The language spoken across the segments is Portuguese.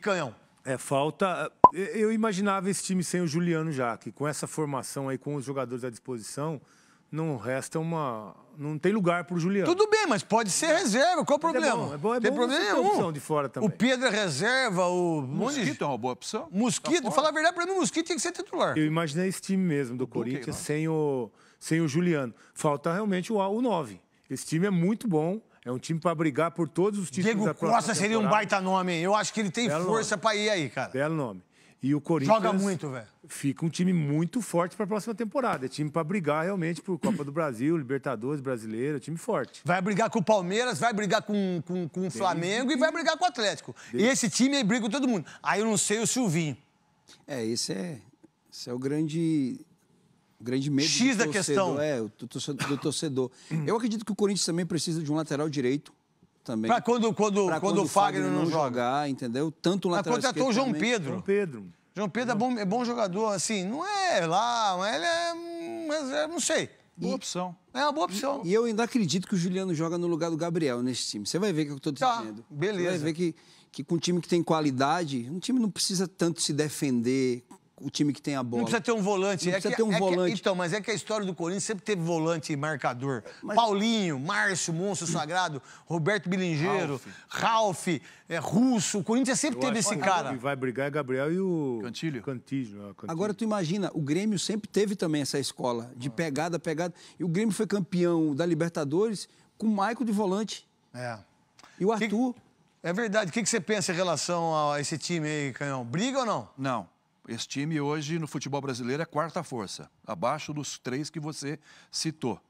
Canhão. É, falta. Eu imaginava esse time sem o Juliano já, que com essa formação aí, com os jogadores à disposição, não resta uma. Não tem lugar para o Juliano. Tudo bem, mas pode ser reserva. Qual o é problema? bom, é bom, é Tem bom problema nenhum. opção de fora também. O Pedro é reserva, o. Mosquito é uma boa opção. Mosquito, Tá falar a verdade, pra mim, o Mosquito tinha que ser titular. Eu imaginei esse time mesmo do Corinthians sem o, sem o Juliano. Falta realmente o, o 9. Esse time é muito bom. É um time para brigar por todos os títulos Diego da próxima Costa seria um baita nome, hein? Eu acho que ele tem Belo força pra ir aí, cara. Belo nome. E o Corinthians Joga muito, velho. fica um time muito forte para a próxima temporada. É time para brigar realmente por Copa do Brasil, Libertadores, Brasileiro, é time forte. Vai brigar com o Palmeiras, vai brigar com, com, com o Flamengo e vai brigar com o Atlético. E esse time aí briga com todo mundo. Aí eu não sei o Silvinho. É, esse é, esse é o grande, o grande medo X do da torcedor, questão. É, o do torcedor. do torcedor. Eu acredito que o Corinthians também precisa de um lateral direito também. Pra quando, quando, Pra quando, o Fagner não, joga. jogar, entendeu? Tanto o Mas lateral contratou o João também. Pedro. João Pedro. João Pedro é bom, é bom jogador, assim, não é lá, mas ele é. Mas é, não sei. Boa opção. É uma boa opção. E eu ainda acredito que o Juliano joga no lugar do Gabriel nesse time. Você vai ver o que eu estou Tá, dizendo. beleza. Você vai ver que, que com um time que tem qualidade, um time não precisa tanto se defender, o time que tem a bola. Não precisa ter um volante. Não é precisa que, ter um é que- volante. então, mas é que a história do Corinthians sempre teve volante e marcador. Paulinho, Márcio, Monstro Sagrado, Roberto Bilingeiro, Ralf, é, Russo. O Corinthians sempre teve esse Que cara. vai brigar é Gabriel e o Cantilho. Cantilho, né, Cantilho. Agora tu imagina, o Grêmio sempre teve também essa escola de pegada, pegada. E o Grêmio foi campeão da Libertadores com o Maico de volante. É. E o Arthur. É verdade. O que que você pensa em relação a esse time aí, Canhão? Briga ou não? Não. Esse time hoje no futebol brasileiro é quarta força, abaixo dos três que você citou: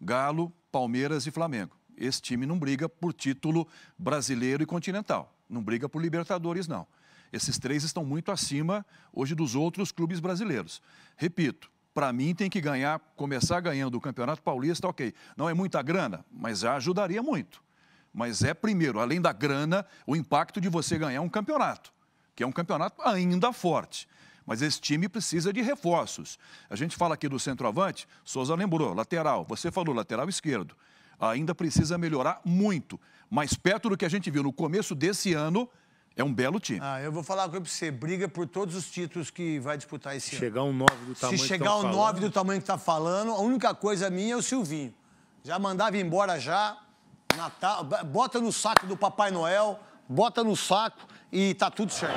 Galo, Palmeiras e Flamengo. Esse time não briga por título brasileiro e continental, não briga por Libertadores, não. Esses três estão muito acima hoje dos outros clubes brasileiros. Repito, para mim tem que ganhar, começar ganhando o Campeonato Paulista, ok. Não é muita grana, mas já ajudaria muito. Mas é primeiro, além da grana, o impacto de você ganhar um campeonato que é um campeonato ainda forte. Mas esse time precisa de reforços. A gente fala aqui do centroavante, Souza lembrou, lateral. Você falou lateral esquerdo. Ainda precisa melhorar muito. Mas perto do que a gente viu no começo desse ano, é um belo time. Ah, eu vou falar uma coisa pra você. Briga por todos os títulos que vai disputar esse ano. Chegar um 9 do tamanho Se que chegar falando, 9 do tamanho que tá falando, a única coisa minha é o Silvinho. Já mandava embora já. Natal, bota no saco do Papai Noel, bota no saco e tá tudo certo.